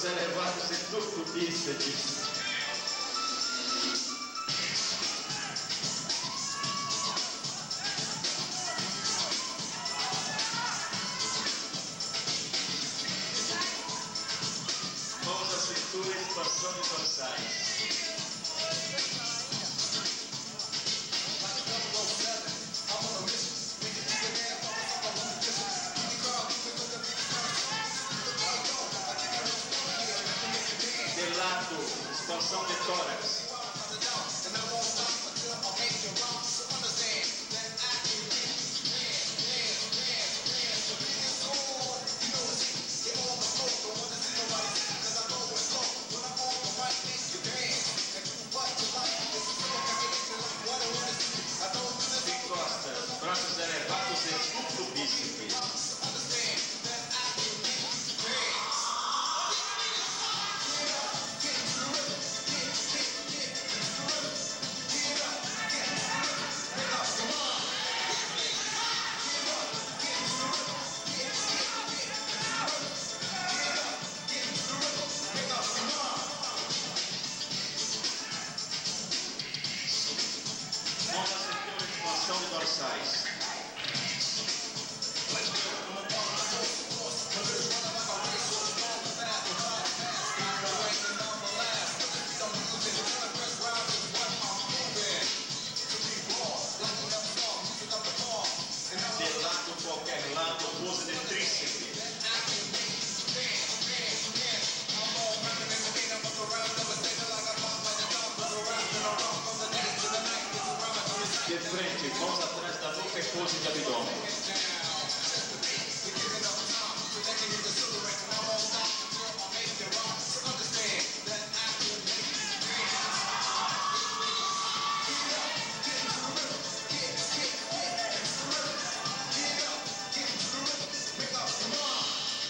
perfil direito, braços elevados e duplo bíceps. Mãos à cintura, de dorsais. Expansão de tórax. Expansão de dorsais. De lado, qualquer lado, pose de tríceps. Frente, atrás pose de abdômen.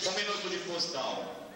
Um minuto de postal.